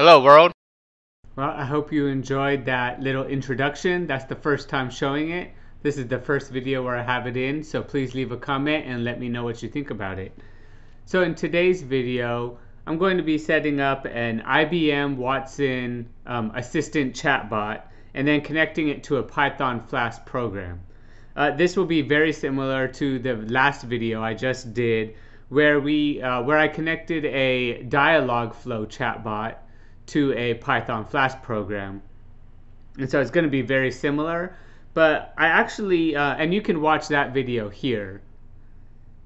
Hello world. Well, I hope you enjoyed that little introduction. That's the first time showing it. This is the first video where I have it in, so please leave a comment and let me know what you think about it. So in today's video, I'm going to be setting up an IBM Watson um, assistant chatbot and then connecting it to a Python Flask program. Uh, this will be very similar to the last video I just did where we uh, where I connected a Dialogflow chatbot to a Python Flask program. And so it's going to be very similar, but I actually, uh, and you can watch that video here.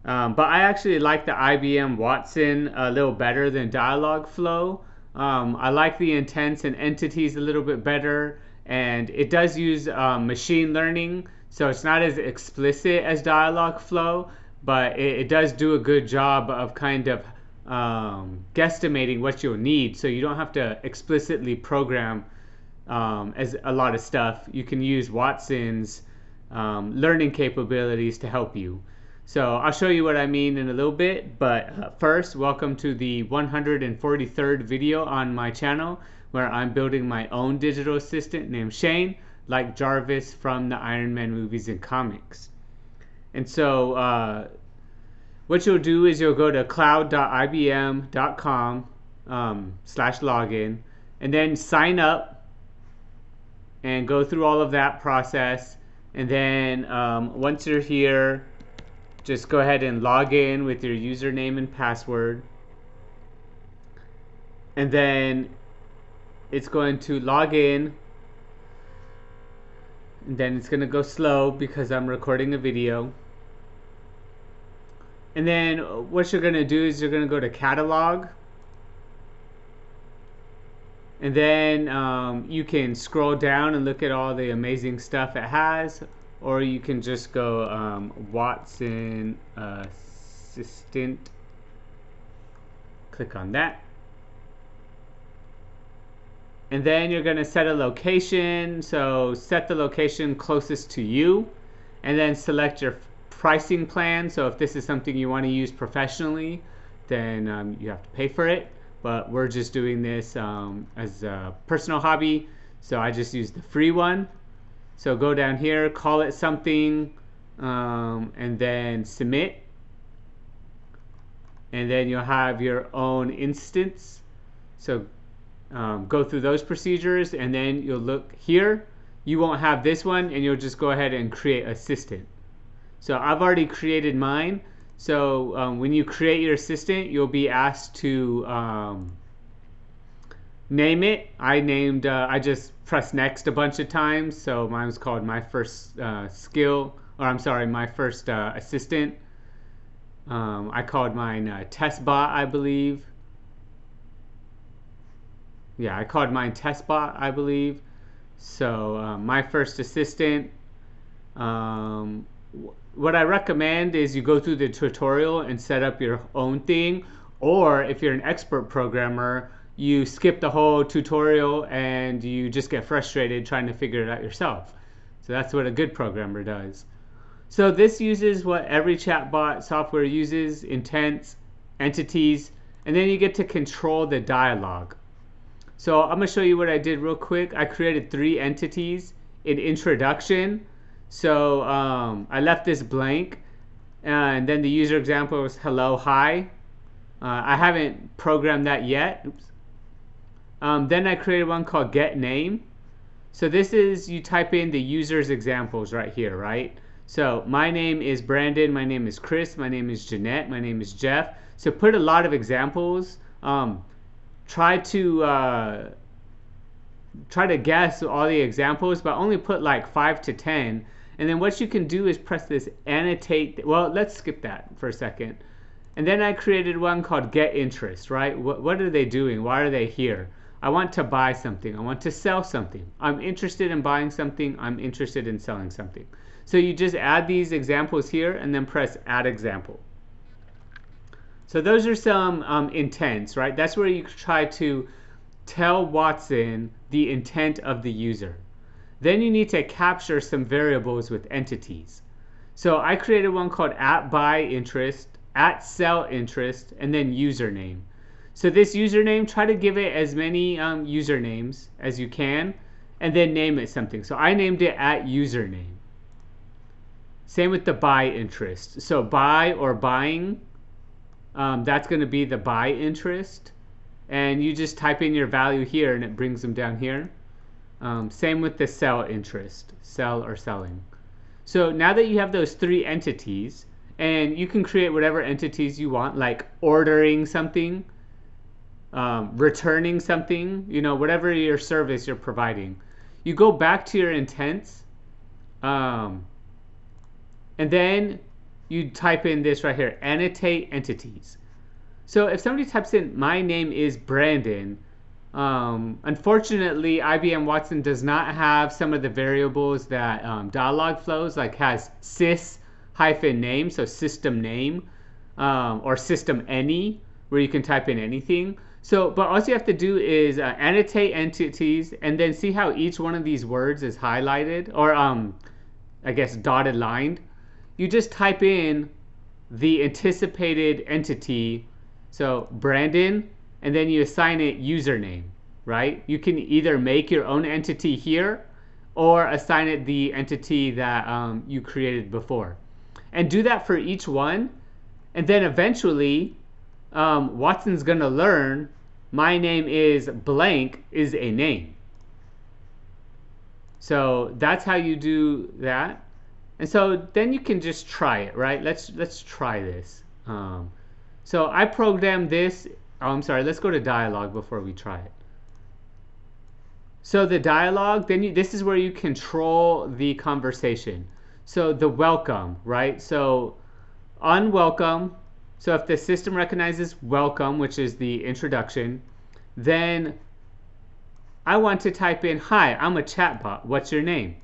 Um, but I actually like the IBM Watson a little better than Dialogflow. Um, I like the intents and entities a little bit better, and it does use um, machine learning, so it's not as explicit as Dialogflow, but it, it does do a good job of kind of um, guesstimating what you'll need. So you don't have to explicitly program um, as a lot of stuff. You can use watson's um, learning capabilities to help you. So i'll show you what i mean in a little bit but uh, first welcome to the 143rd video on my channel where i'm building my own digital assistant named shane like jarvis from the iron man movies and comics. And so uh, what you'll do is you'll go to cloud.ibm.com um, slash login and then sign up and go through all of that process. And then um, once you're here just go ahead and log in with your username and password. And then it's going to log in then it's going to go slow because I'm recording a video and then what you're going to do is you're going to go to catalog. And then um, you can scroll down and look at all the amazing stuff it has. Or you can just go um, Watson Assistant. Click on that. And then you're going to set a location. So set the location closest to you. And then select your pricing plan. So if this is something you want to use professionally, then um, you have to pay for it. But we're just doing this um, as a personal hobby. So I just use the free one. So go down here, call it something, um, and then submit. And then you'll have your own instance. So um, go through those procedures and then you'll look here. You won't have this one and you'll just go ahead and create assistant. So I've already created mine. So um, when you create your assistant, you'll be asked to um, name it. I named, uh, I just pressed next a bunch of times. So mine was called my first uh, skill, or I'm sorry, my first uh, assistant. Um, I called mine uh, TestBot, I believe. Yeah, I called mine TestBot, I believe. So uh, my first assistant. Um, what I recommend is you go through the tutorial and set up your own thing. Or if you're an expert programmer, you skip the whole tutorial and you just get frustrated trying to figure it out yourself. So that's what a good programmer does. So this uses what every chatbot software uses, intents, entities, and then you get to control the dialogue. So I'm to show you what I did real quick. I created three entities in introduction, so um, I left this blank and then the user example was hello, hi. Uh, I haven't programmed that yet. Um, then I created one called get name. So this is, you type in the user's examples right here, right? So my name is Brandon, my name is Chris, my name is Jeanette, my name is Jeff. So put a lot of examples. Um, try to uh, try to guess all the examples, but only put like five to ten and then what you can do is press this annotate. Well, let's skip that for a second. And then I created one called get interest, right? What, what are they doing? Why are they here? I want to buy something. I want to sell something. I'm interested in buying something. I'm interested in selling something. So you just add these examples here and then press add example. So those are some um, intents, right? That's where you try to tell Watson the intent of the user. Then you need to capture some variables with entities. So I created one called at buy interest at sell interest, and then username. So this username, try to give it as many um, usernames as you can, and then name it something. So I named it at username. Same with the buy interest. So buy or buying, um, that's going to be the buy interest. And you just type in your value here and it brings them down here. Um, same with the sell interest, sell or selling. So now that you have those three entities, and you can create whatever entities you want, like ordering something, um, returning something, you know, whatever your service you're providing. You go back to your intents, um, and then you type in this right here, annotate entities. So if somebody types in, my name is Brandon, um, unfortunately, IBM Watson does not have some of the variables that um, Dialogflows, like has sys hyphen name, so system name, um, or system any, where you can type in anything. So, but all you have to do is uh, annotate entities and then see how each one of these words is highlighted or, um, I guess, dotted lined. You just type in the anticipated entity. So, Brandon and then you assign it username, right? You can either make your own entity here or assign it the entity that um, you created before. And do that for each one. And then eventually, um, Watson's going to learn my name is blank is a name. So that's how you do that. And so then you can just try it, right? Let's let's try this. Um, so I programmed this Oh, I'm sorry. Let's go to dialogue before we try it. So the dialogue, then you, this is where you control the conversation. So the welcome, right? So unwelcome. So if the system recognizes welcome, which is the introduction, then I want to type in, hi, I'm a chatbot. What's your name?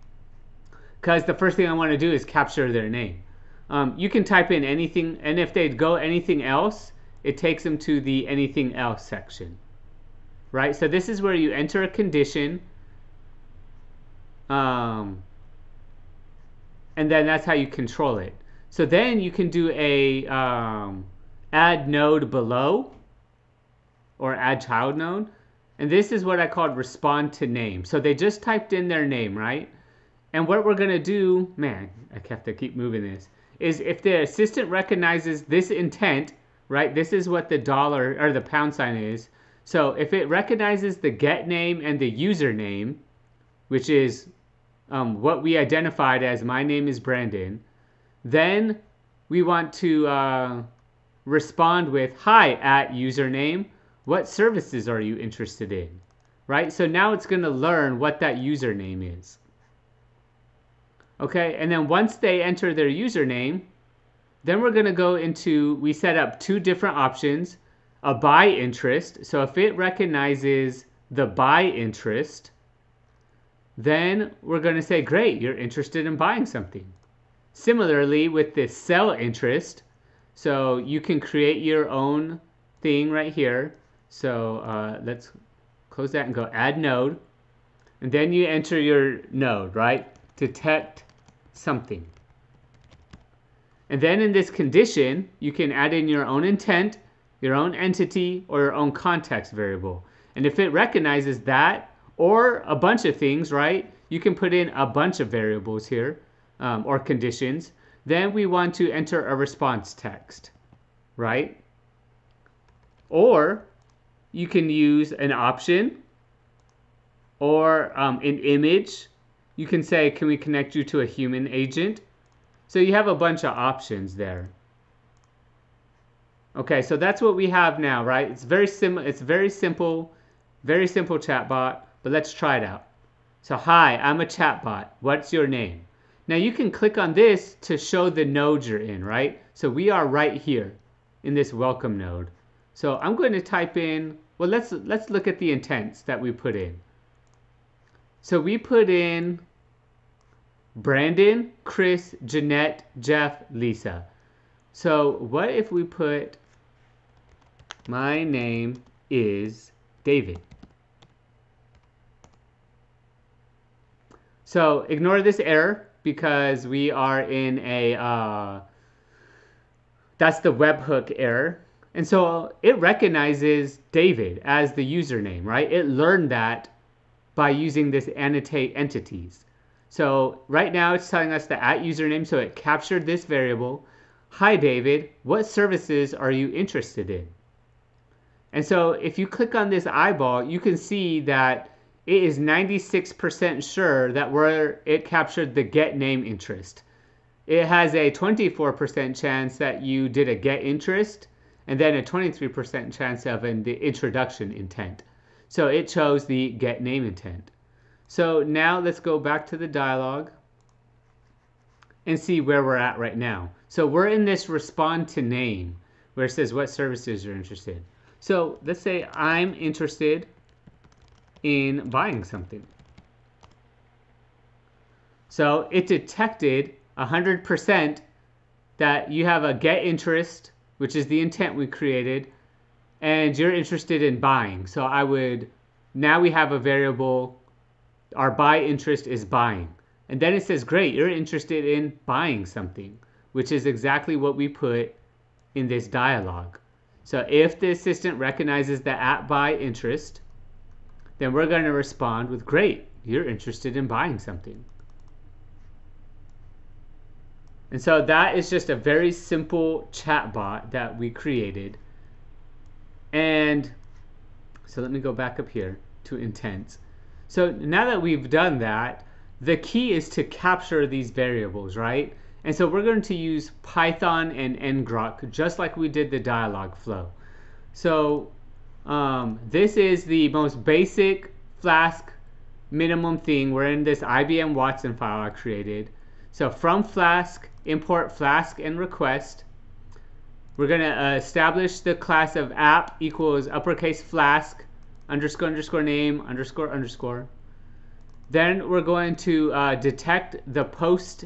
Because the first thing I want to do is capture their name. Um, you can type in anything, and if they go anything else, it takes them to the anything else section. Right? So this is where you enter a condition. Um, and then that's how you control it. So then you can do a um, add node below or add child node. And this is what I called respond to name. So they just typed in their name, right? And what we're going to do, man, I have to keep moving this, is if the assistant recognizes this intent, right? This is what the dollar or the pound sign is. So if it recognizes the get name and the username, which is um, what we identified as my name is Brandon, then we want to uh, respond with hi at username. What services are you interested in? Right? So now it's going to learn what that username is. Okay, and then once they enter their username, then we're going to go into, we set up two different options, a buy interest. So if it recognizes the buy interest, then we're going to say, great, you're interested in buying something. Similarly with the sell interest, so you can create your own thing right here. So uh, let's close that and go add node. And then you enter your node, right? Detect something. And then in this condition, you can add in your own intent, your own entity, or your own context variable. And if it recognizes that or a bunch of things, right, you can put in a bunch of variables here um, or conditions. Then we want to enter a response text, right? Or you can use an option or um, an image. You can say, can we connect you to a human agent? So you have a bunch of options there. Okay, so that's what we have now, right? It's very sim it's very simple, very simple chatbot, but let's try it out. So hi, I'm a chatbot. What's your name? Now you can click on this to show the node you're in, right? So we are right here in this welcome node. So I'm going to type in, well, let's, let's look at the intents that we put in. So we put in Brandon, Chris, Jeanette, Jeff, Lisa. So what if we put my name is David. So ignore this error because we are in a uh, that's the webhook error. And so it recognizes David as the username, right? It learned that by using this annotate entities. So right now it's telling us the at username, so it captured this variable. Hi David, what services are you interested in? And so if you click on this eyeball, you can see that it is 96% sure that where it captured the get name interest. It has a 24% chance that you did a get interest and then a 23% chance of an the introduction intent. So it chose the get name intent. So now let's go back to the dialog and see where we're at right now. So we're in this respond to name where it says what services you're interested. So let's say I'm interested in buying something. So it detected 100% that you have a get interest, which is the intent we created, and you're interested in buying. So I would, now we have a variable, our buy interest is buying. And then it says, great, you're interested in buying something, which is exactly what we put in this dialog. So if the assistant recognizes the at buy interest, then we're going to respond with, great, you're interested in buying something. And so that is just a very simple chatbot that we created. And so let me go back up here to intents. So now that we've done that, the key is to capture these variables, right? And so we're going to use Python and ngrok just like we did the Dialogflow. So um, this is the most basic Flask minimum thing. We're in this IBM Watson file I created. So from Flask, import Flask and request. We're going to uh, establish the class of app equals uppercase Flask underscore underscore name underscore underscore. Then we're going to uh, detect the post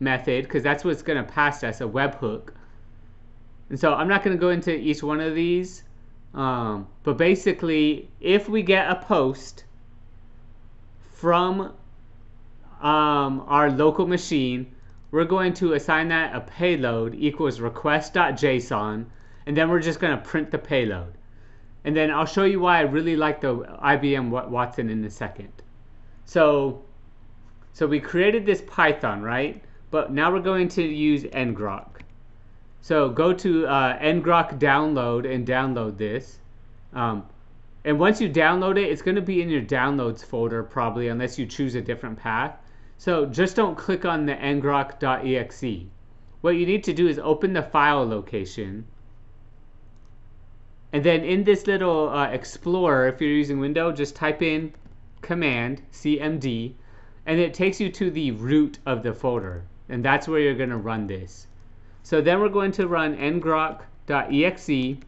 method because that's what's going to pass us a webhook. And so I'm not going to go into each one of these. Um, but basically, if we get a post from um, our local machine, we're going to assign that a payload equals request.json, and then we're just going to print the payload. And then I'll show you why I really like the IBM Watson in a second. So, so we created this Python, right? But now we're going to use ngrok. So go to uh, ngrok download and download this. Um, and once you download it, it's going to be in your downloads folder probably unless you choose a different path. So just don't click on the ngrok.exe. What you need to do is open the file location. And then in this little uh, explorer, if you're using Windows, just type in command cmd and it takes you to the root of the folder. And that's where you're going to run this. So then we're going to run ngrok.exe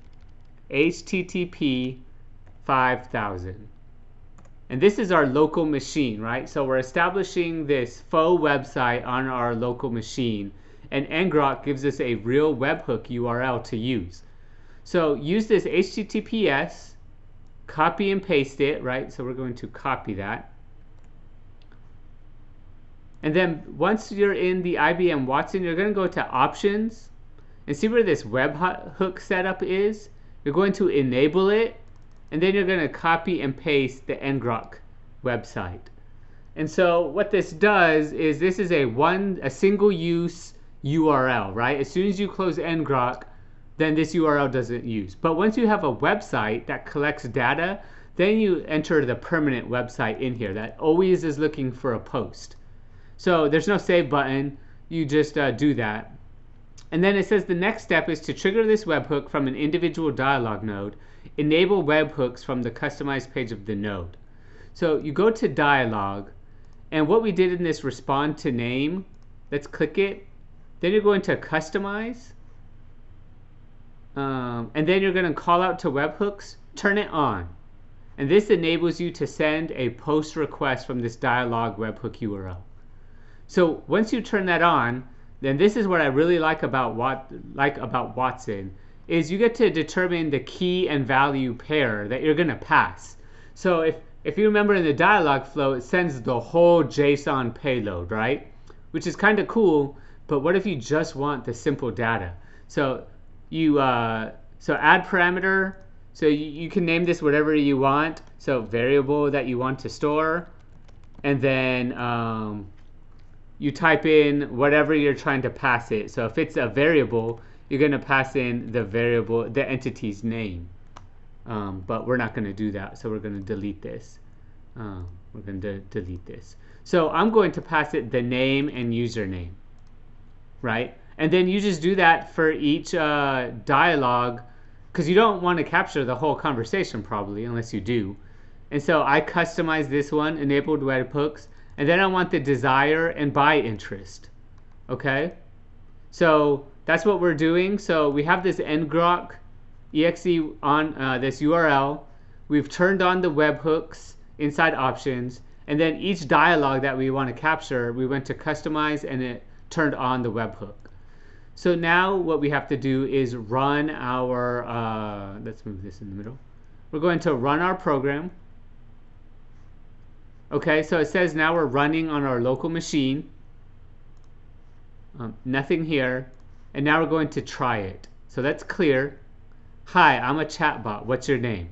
http 5000. And this is our local machine, right? So we're establishing this faux website on our local machine. And ngrok gives us a real webhook URL to use. So use this HTTPS, copy and paste it, right? So we're going to copy that. And then once you're in the IBM Watson, you're going to go to options and see where this webhook setup is. You're going to enable it and then you're going to copy and paste the ngrok website. And so what this does is this is a one a single use URL, right? As soon as you close ngrok, then this URL doesn't use. But once you have a website that collects data, then you enter the permanent website in here that always is looking for a post. So there's no save button. You just uh, do that. And then it says the next step is to trigger this webhook from an individual dialog node, enable webhooks from the customized page of the node. So you go to dialog, and what we did in this respond to name, let's click it. Then you're going to customize, um, and then you're going to call out to webhooks, turn it on. And this enables you to send a post request from this dialog webhook URL. So once you turn that on, then this is what I really like about what like about Watson is you get to determine the key and value pair that you're going to pass. So if if you remember in the Dialogflow, it sends the whole JSON payload, right? Which is kind of cool, but what if you just want the simple data? So you uh, so add parameter. So you, you can name this whatever you want. So variable that you want to store, and then um, you type in whatever you're trying to pass it. So if it's a variable, you're going to pass in the variable, the entity's name. Um, but we're not going to do that, so we're going to delete this. Um, we're going to de delete this. So I'm going to pass it the name and username, right? And then you just do that for each uh, dialogue because you don't want to capture the whole conversation probably unless you do. And so I customize this one, enabled webhooks, and then I want the desire and buy interest. Okay? So that's what we're doing. So we have this ngrok exe on uh, this URL. We've turned on the webhooks inside options. And then each dialog that we want to capture, we went to customize and it turned on the webhook. So now what we have to do is run our, uh, let's move this in the middle. We're going to run our program. Okay, so it says now we're running on our local machine. Um, nothing here. And now we're going to try it. So that's clear. Hi, I'm a chatbot. What's your name?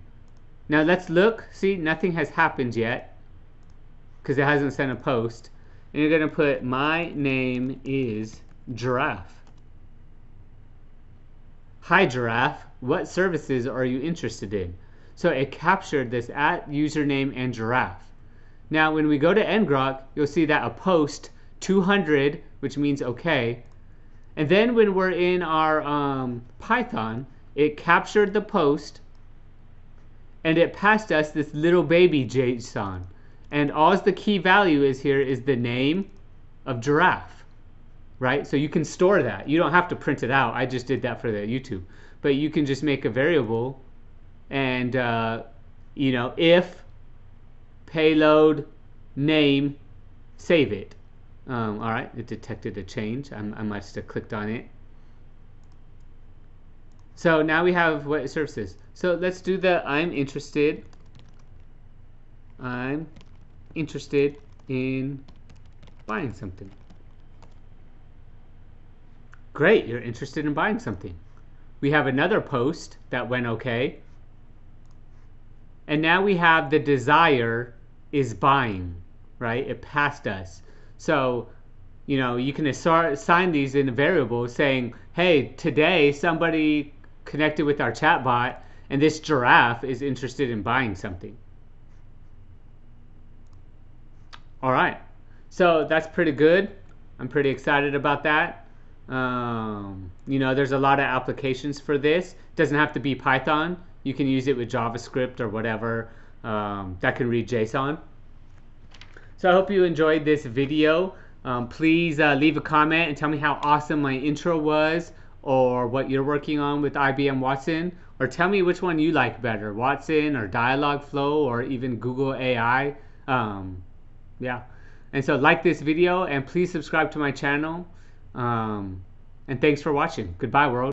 Now let's look. See, nothing has happened yet because it hasn't sent a post. And you're going to put my name is Giraffe. Hi Giraffe, what services are you interested in? So it captured this at username and Giraffe. Now when we go to ngrok, you'll see that a post 200, which means okay. And then when we're in our um, Python, it captured the post and it passed us this little baby JSON. And all the key value is here is the name of giraffe, right? So you can store that. You don't have to print it out. I just did that for the YouTube. But you can just make a variable and, uh, you know, if payload name, save it. Um, all right, it detected a change. I'm, i must have clicked on it. So now we have what services. So let's do the I'm interested. I'm interested in buying something. Great, you're interested in buying something. We have another post that went okay. And now we have the desire is buying, right? It passed us. So, you know, you can assign these in a variable saying, hey, today somebody connected with our chatbot and this giraffe is interested in buying something. All right, so that's pretty good. I'm pretty excited about that. Um, you know, there's a lot of applications for this. It doesn't have to be Python. You can use it with JavaScript or whatever um, that can read JSON. So I hope you enjoyed this video. Um, please uh, leave a comment and tell me how awesome my intro was or what you're working on with IBM Watson or tell me which one you like better, Watson or Dialogflow or even Google AI. Um, yeah. And so like this video and please subscribe to my channel. Um, and thanks for watching. Goodbye world.